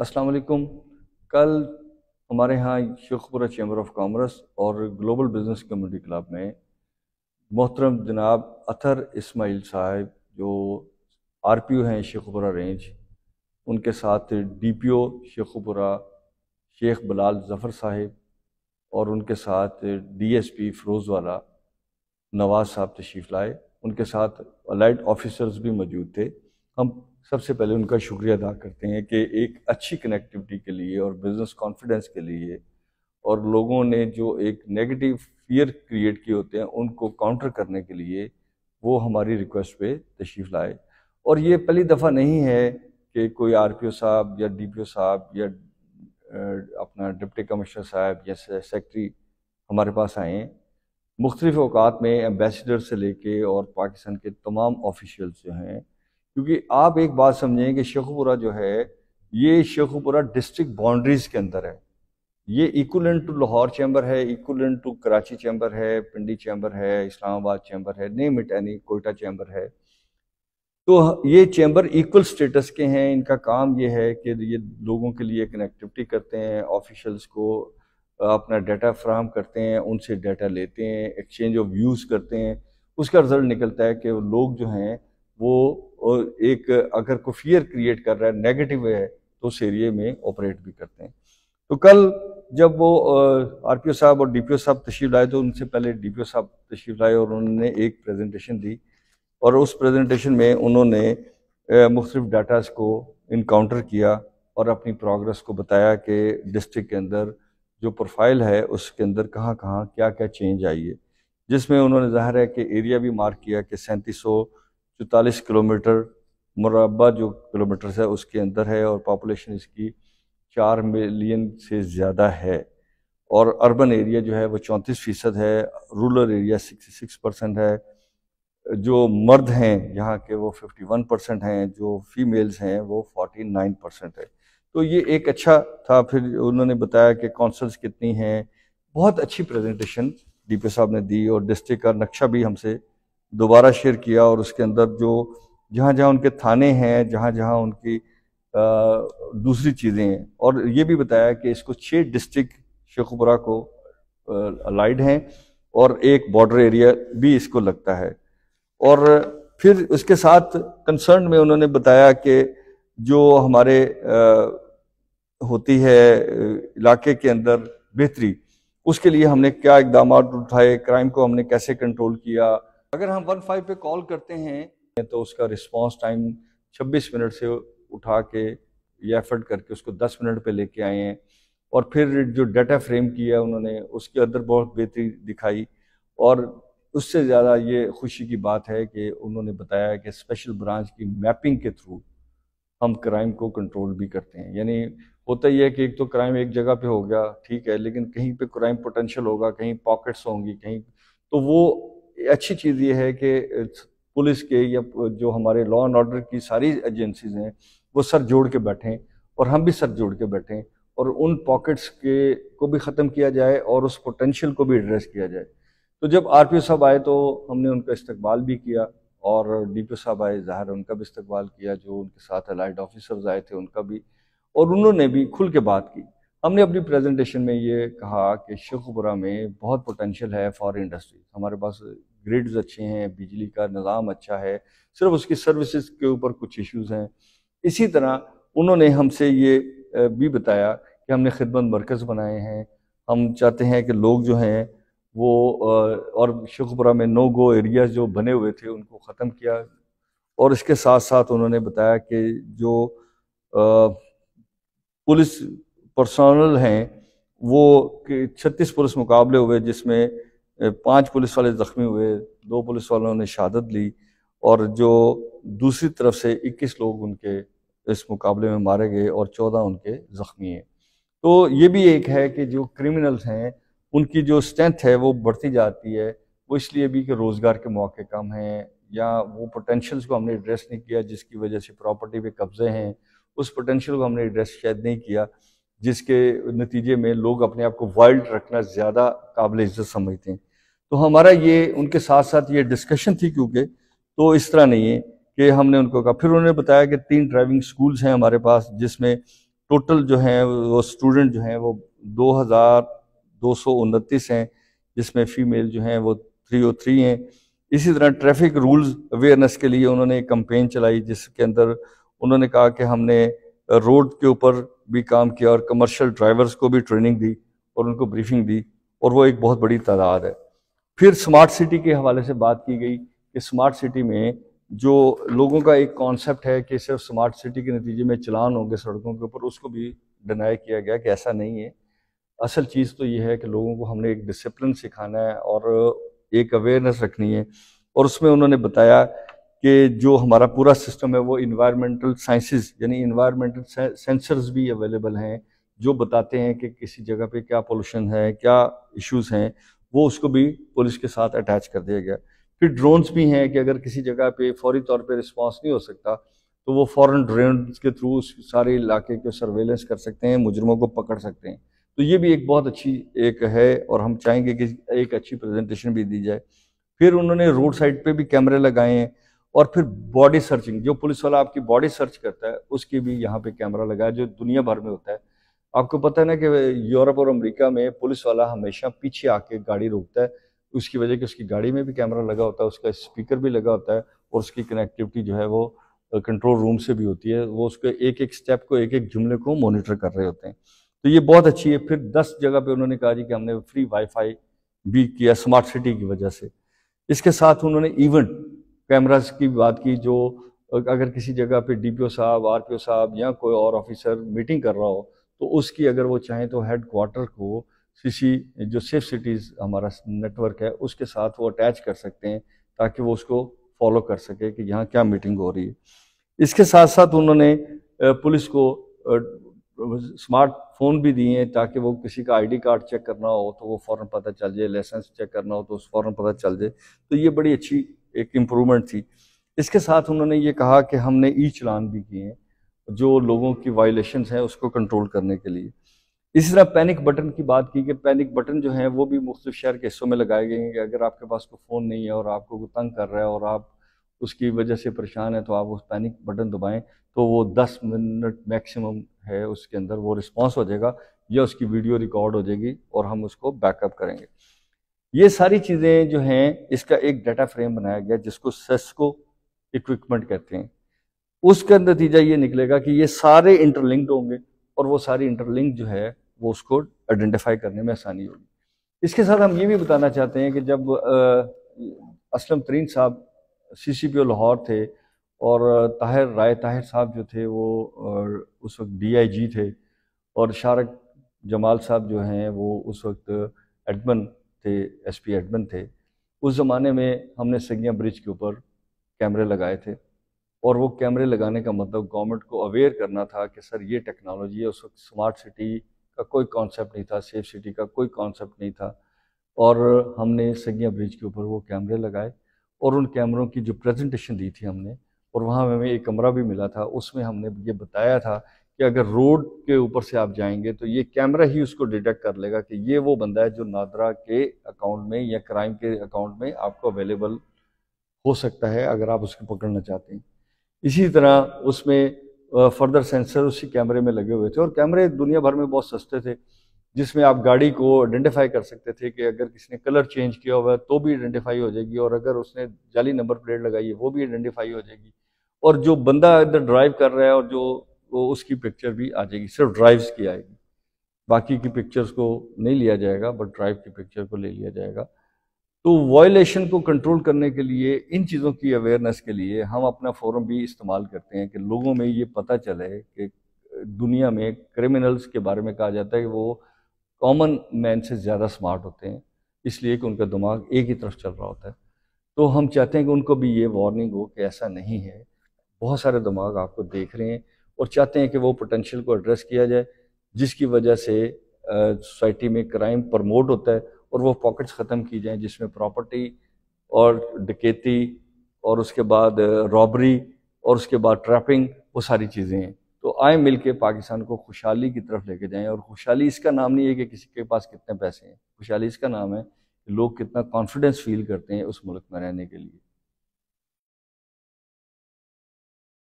السلام علیکم۔ کل ہمارے ہاں شیخپورہ چیمبر آف کامرس اور گلوبل بزنس کمیونٹی کلب میں محترم جناب اطہر اسماعیل صاحب جو آر پی او ہیں شیخپورہ رینج، ان کے ساتھ ڈی پی او شیخپورہ شیخ بلال ظفر صاحب اور ان کے ساتھ ڈی ایس پی فروز والا نواز صاحب تشریف لائے۔ ان کے ساتھ الائٹ آفیسرز بھی موجود تھے۔ ہم سب سے پہلے ان کا شکریہ ادا کرتے ہیں کہ ایک اچھی کنیکٹیوٹی کے لیے اور بزنس کانفیڈنس کے لیے اور لوگوں نے جو ایک نیگیٹو فیئر کریٹ کیے ہوتے ہیں، ان کو کاؤنٹر کرنے کے لیے وہ ہماری ریکویسٹ پہ تشریف لائے۔ اور یہ پہلی دفعہ نہیں ہے کہ کوئی آر پی او صاحب یا ڈی پی او صاحب یا اپنا ڈپٹی کمشنر صاحب یا سیکٹری ہمارے پاس آئے ہیں۔ مختلف اوقات میں ایمبیسیڈر سے لے کے اور پاکستان کے تمام آفیشیلز جو ہیں کیونکہ آپ ایک بات سمجھیں کہ شیخوپورہ جو ہے، یہ شیخوپورہ ڈسٹرکٹ باؤنڈریز کے اندر ہے۔ یہ ایکولنٹ ٹو لاہور چیمبر ہے ایکولنٹ ٹو کراچی چیمبر ہے، پنڈی چیمبر ہے، اسلام آباد چیمبر ہے name it any Quetta chamber ہے۔ تو یہ چیمبر ایکول سٹیٹس کے ہیں۔ ان کا کام یہ ہے کہ یہ لوگوں کے لیے کنیکٹیوٹی کرتے ہیں آفیشلز کو اپنا ڈیٹا فراہم کرتے ہیں، ان سے ڈیٹا لیتے ہیں ایکسچینج آف ویوز کرتے ہیں۔ اس کا رزلٹ نکلتا ہے کہ لوگ جو ہیں وہ ایک اگر کوئی فیئر کریٹ کر رہا ہے نیگیٹو ہے، تو اس ایریے میں آپریٹ بھی کرتے ہیں۔ تو کل جب وہ آر پی او صاحب اور ڈی پی او صاحب تشریف لائے تو ان سے پہلے ڈی پی او صاحب تشریف لائے اور انہوں نے ایک پریزنٹیشن دی۔ اور اس پریزنٹیشن میں انہوں نے مختلف ڈاٹاز کو انکاؤنٹر کیا اور اپنی پروگرس کو بتایا کہ ڈسٹرکٹ کے اندر جو پروفائل ہے، اس کے اندر کہاں کہاں کیا کیا چینج آئی ہے۔ جس میں انہوں نے ظاہر ہے کہ ایریا بھی مارک کیا کہ سینتیس سو چوتالیس کلومیٹر مربع جو کلومیٹرز ہے اس کے اندر ہے اور پاپولیشن اس کی چار ملین سے زیادہ ہے اور اربن ایریا جو ہے وہ چونتیس فیصد ہے rural area sixty six percent ہے۔ جو مرد ہیں یہاں کے وہ ففٹی ون پرسنٹ ہیں، جو فیمیلز ہیں وہ فورٹی نائن پرسنٹ ہے۔ تو یہ ایک اچھا تھا، پھر انہوں نے بتایا کہ کونسلز کتنی ہیں۔ بہت اچھی پریزنٹیشن ڈی پی صاحب نے دی اور ڈسٹرکٹ کا نقشہ بھی ہم سے دوبارہ شیئر کیا اور اس کے اندر جو جہاں جہاں ان کے تھانے ہیں، جہاں جہاں ان کی دوسری چیزیں ہیں۔ اور یہ بھی بتایا کہ اس کو چھ ڈسٹرکٹ شیخوپورہ کو لائڈ ہیں اور ایک بارڈر ایریا بھی اس کو لگتا ہے۔ اور پھر اس کے ساتھ کنسرن میں انہوں نے بتایا کہ جو ہمارے ہوتی ہے، علاقے کے اندر بہتری، اس کے لیے ہم نے کیا اقدامات اٹھائے کرائم کو ہم نے کیسے کنٹرول کیا اگر ہم ون فائیو پہ کال کرتے ہیں، تو اس کا رسپانس ٹائم چھبیس منٹ سے اٹھا کے یا ایفرٹ کر کے اس کو دس منٹ پہ لے کے آئے ہیں۔ اور پھر جو ڈیٹا فریم کیا انہوں نے، اس کے اندر بہت بہتری دکھائی۔ اور اس سے زیادہ یہ خوشی کی بات ہے کہ انہوں نے بتایا کہ اسپیشل برانچ کی میپنگ کے تھرو ہم کرائم کو کنٹرول بھی کرتے ہیں۔ یعنی ہوتا ہی ہے کہ ایک تو کرائم ایک جگہ پہ ہو گیا، ٹھیک ہے، لیکن کہیں پہ کرائم پوٹینشیل ہوگا، کہیں پاکٹس ہوں گی، کہیں تو وہ اچھی چیز یہ ہے کہ پولیس کے یا جو ہمارے لا اینڈ آرڈر کی ساری ایجنسیز ہیں، وہ سر جوڑ کے بیٹھیں اور ہم بھی سر جوڑ کے بیٹھیں اور ان پاکٹس کے کو بھی ختم کیا جائے اور اس پوٹینشیل کو بھی ایڈریس کیا جائے۔ تو جب آر پی او صاحب آئے تو ہم نے ان کا استقبال بھی کیا اور ڈی پی او صاحب آئے، ظاہر ان کا بھی استقبال کیا، جو ان کے ساتھ الائڈ آفیسرز آئے تھے ان کا بھی۔ اور انہوں نے بھی کھل کے بات کی۔ ہم نے اپنی پریزنٹیشن میں یہ کہا کہ شیخوپورہ میں بہت پوٹینشیل ہے فار انڈسٹری ہمارے پاس گریڈز اچھے ہیں، بجلی کا نظام اچھا ہے، صرف اس کی سروسز کے اوپر کچھ ایشوز ہیں۔ اسی طرح انہوں نے ہم سے یہ بھی بتایا کہ ہم نے خدمت مرکز بنائے ہیں۔ ہم چاہتے ہیں کہ لوگ جو ہیں وہ اور شخبرہ میں نو گو ایریاز جو بنے ہوئے تھے ان کو ختم کیا۔ اور اس کے ساتھ ساتھ انہوں نے بتایا کہ جو پولیس پرسونل ہیں وہ چھتیس پولیس مقابلے ہوئے جس میں پانچ پولیس والے زخمی ہوئے، دو پولیس والوں نے شہادت لی اور جو دوسری طرف سے اکیس لوگ ان کے اس مقابلے میں مارے گئے اور چودہ ان کے زخمی ہیں۔ تو یہ بھی ایک ہے کہ جو کرمنلز ہیں، ان کی جو اسٹرینتھ ہے وہ بڑھتی جاتی ہے۔ وہ اس لیے بھی کہ روزگار کے موقع کم ہیں یا وہ پوٹینشیلز کو ہم نے ایڈریس نہیں کیا، جس کی وجہ سے پراپرٹی پہ قبضے ہیں۔ اس پوٹینشیل کو ہم نے ایڈریس شاید نہیں کیا، جس کے نتیجے میں لوگ اپنے آپ کو وائلڈ رکھنا زیادہ قابل عزت سمجھتے ہیں۔ تو ہمارا یہ ان کے ساتھ ساتھ یہ ڈسکشن تھی کیونکہ تو اس طرح نہیں ہے کہ ہم نے ان کو کہا۔ پھر انہوں نے بتایا کہ تین ڈرائیونگ سکولز ہیں ہمارے پاس جس میں ٹوٹل جو ہیں وہ اسٹوڈنٹ جو ہیں وہ دو ہزار دو سو انتیس ہیں، جس میں فیمیل جو ہیں وہ تھری او تھری ہیں۔ اسی طرح ٹریفک رولز اویئرنیس کے لیے انہوں نے ایک کمپین چلائی جس کے اندر انہوں نے کہا کہ ہم نے روڈ کے اوپر بھی کام کیا اور کمرشل ڈرائیورز کو بھی ٹریننگ دی اور ان کو بریفنگ دی اور وہ ایک بہت بڑی تعداد ہے۔ پھر سمارٹ سٹی کے حوالے سے بات کی گئی کہ سمارٹ سٹی میں جو لوگوں کا ایک کانسیپٹ ہے کہ صرف سمارٹ سٹی کے نتیجے میں چلان ہوں گے سڑکوں کے اوپر، اس کو بھی ڈنائی کیا گیا کہ ایسا نہیں ہے۔ اصل چیز تو یہ ہے کہ لوگوں کو ہم نے ایک ڈسپلن سکھانا ہے اور ایک اویئرنیس رکھنی ہے۔ اور اس میں انہوں نے بتایا کہ جو ہمارا پورا سسٹم ہے وہ انوائرمنٹل سائنسز یعنی انوائرمنٹل سینسرز بھی اویلیبل ہیں جو بتاتے ہیں کہ کسی جگہ پہ کیا پولوشن ہے، کیا ایشوز ہیں۔ وہ اس کو بھی پولیس کے ساتھ اٹیچ کر دیا گیا۔ پھر ڈرونز بھی ہیں کہ اگر کسی جگہ پہ فوری طور پہ رسپانس نہیں ہو سکتا، تو وہ فوراً ڈرونز کے تھرو اس سارے علاقے کے سرویلنس کر سکتے ہیں، مجرموں کو پکڑ سکتے ہیں۔ تو یہ بھی ایک بہت اچھی ایک ہے اور ہم چاہیں گے کہ ایک اچھی پریزنٹیشن بھی دی جائے۔ پھر انہوں نے روڈ سائڈ پہ بھی کیمرے لگائے ہیں اور پھر باڈی سرچنگ جو پولیس والا آپ کی باڈی سرچ کرتا ہے، اس کی بھی یہاں پہ کیمرہ لگایا جو دنیا بھر میں ہوتا ہے۔ آپ کو پتہ ہے نا کہ یورپ اور امریکہ میں پولیس والا ہمیشہ پیچھے آ کے گاڑی روکتا ہے، اس کی وجہ کہ اس کی گاڑی میں بھی کیمرہ لگا ہوتا ہے، اس کا اسپیکر بھی لگا ہوتا ہے اور اس کی کنیکٹیوٹی جو ہے وہ کنٹرول روم سے بھی ہوتی ہے، وہ اس کے ایک ایک سٹیپ کو، ایک ایک جملے کو مانیٹر کر رہے ہوتے ہیں۔ تو یہ بہت اچھی ہے۔ پھر دس جگہ پہ انہوں نے کہا جی کہ ہم نے فری وائی فائی بھی کیا سمارٹ سٹی کی وجہ سے۔ اس کے ساتھ انہوں نے ایونٹ کیمراز کی بات کی جو اگر کسی جگہ پہ ڈی پی او صاحب، آر پی او صاحب یا کوئی اور آفیسر میٹنگ کر رہا ہو تو اس کی اگر وہ چاہیں تو ہیڈ کوارٹر کو سی سی، جو سیف سٹیز ہمارا نیٹ ورک ہے، اس کے ساتھ وہ اٹیچ کر سکتے ہیں تاکہ وہ اس کو فالو کر سکے کہ یہاں کیا میٹنگ ہو رہی ہے۔ اس کے ساتھ ساتھ انہوں نے پولیس کو اسمارٹ فون بھی دیے ہیں تاکہ وہ کسی کا آئی ڈی کارڈ چیک کرنا ہو تو وہ فوراً پتہ چل جائے، لائسنس چیک کرنا ہو تو اس فوراً پتہ چل جائے۔ تو یہ بڑی اچھی ایک امپرومنٹ تھی۔ اس کے ساتھ انہوں نے یہ کہا کہ ہم نے ای چلان بھی کیے ہیں۔ جو لوگوں کی وائلیشنز ہیں اس کو کنٹرول کرنے کے لیے۔ اسی طرح پینک بٹن کی بات کی کہ پینک بٹن جو ہیں وہ بھی مختلف شہر کے حصوں میں لگائے گئے ہیں کہ اگر آپ کے پاس کوئی فون نہیں ہے اور آپ کو کوئی تنگ کر رہا ہے اور آپ اس کی وجہ سے پریشان ہیں تو آپ اس پینک بٹن دبائیں تو وہ دس منٹ میکسیمم ہے اس کے اندر وہ رسپانس ہو جائے گا یا اس کی ویڈیو ریکارڈ ہو جائے گی اور ہم اس کو بیک اپ کریں گے۔ یہ ساری چیزیں جو ہیں اس کا ایک ڈیٹا فریم بنایا گیا جس کو سیسکو اکوپمنٹ کہتے ہیں۔ اس کا نتیجہ یہ نکلے گا کہ یہ سارے انٹر لنکڈ ہوں گے اور وہ ساری انٹر لنک جو ہے وہ اس کو آئیڈینٹیفائی کرنے میں آسانی ہوگی۔ اس کے ساتھ ہم یہ بھی بتانا چاہتے ہیں کہ جب اسلم ترین صاحب سی سی پی او لاہور تھے اور طاہر، رائے طاہر صاحب جو تھے وہ اس وقت ڈی آئی جی تھے اور شارک جمال صاحب جو ہیں وہ اس وقت ایڈمن تھے، ایس پی ایڈمن تھے، اس زمانے میں ہم نے سنگیا برج کے اوپر کیمرے لگائے تھے۔ اور وہ کیمرے لگانے کا مطلب گورنمنٹ کو اویئر کرنا تھا کہ سر یہ ٹیکنالوجی ہے، اس وقت سمارٹ سٹی کا کوئی کانسیپٹ نہیں تھا سیف سٹی کا کوئی کانسیپٹ نہیں تھا۔ اور ہم نے سنگیا برج کے اوپر وہ کیمرے لگائے اور ان کیمروں کی جو پریزنٹیشن دی تھی ہم نے، اور وہاں ہمیں ایک کمرہ بھی ملا تھا۔ اس میں ہم نے یہ بتایا تھا کہ اگر روڈ کے اوپر سے آپ جائیں گے تو یہ کیمرہ ہی اس کو ڈیٹیکٹ کر لے گا کہ یہ وہ بندہ ہے جو نادرا کے اکاؤنٹ میں یا کرائم کے اکاؤنٹ میں آپ کو اویلیبل ہو سکتا ہے اگر آپ اس کو پکڑنا چاہتے ہیں۔ اسی طرح اس میں فردر سینسر اسی کیمرے میں لگے ہوئے تھے اور کیمرے دنیا بھر میں بہت سستے تھے، جس میں آپ گاڑی کو آئیڈینٹیفائی کر سکتے تھے کہ اگر کسی نے کلر چینج کیا ہوا ہے تو بھی آئیڈینٹیفائی ہو جائے گی اور اگر اس نے جعلی نمبر پلیٹ لگائی ہے وہ بھی آئیڈینٹیفائی ہو جائے گی اور جو بندہ ادھر ڈرائیو کر رہا ہے اور جو وہ اس کی پکچر بھی آ جائے گی، صرف ڈرائیوز کی آئے گی۔ باقی کی پکچرز کو نہیں لیا جائے گا بٹ ڈرائیو کی پکچر کو لے لیا جائے گا۔ تو وائلیشن کو کنٹرول کرنے کے لیے، ان چیزوں کی اویئرنیس کے لیے ہم اپنا فورم بھی استعمال کرتے ہیں کہ لوگوں میں یہ پتہ چلے کہ دنیا میں کرمنلز کے بارے میں کہا جاتا ہے کہ وہ کامن مین سے زیادہ سمارٹ ہوتے ہیں۔ اس لیے کہ ان کا دماغ ایک ہی طرف چل رہا ہوتا ہے۔ تو ہم چاہتے ہیں کہ ان کو بھی یہ وارننگ ہو کہ ایسا نہیں ہے۔ بہت سارے دماغ آپ کو دیکھ رہے ہیں اور چاہتے ہیں کہ وہ پوٹینشیل کو ایڈریس کیا جائے، جس کی وجہ سے سوسائٹی میں کرائم پرموٹ ہوتا ہے۔ اور وہ پاکٹس ختم کی جائیں جس میں پراپرٹی اور ڈکیتی اور اس کے بعد رابری اور اس کے بعد ٹریپنگ وہ ساری چیزیں ہیں۔ تو آئیں مل کے پاکستان کو خوشحالی کی طرف لے کے جائیں۔ اور خوشحالی اس کا نام نہیں ہے کہ کسی کے پاس کتنے پیسے ہیں۔ خوشحالی اس کا نام ہے کہ لوگ کتنا کانفیڈنس فیل کرتے ہیں اس ملک میں رہنے کے لیے۔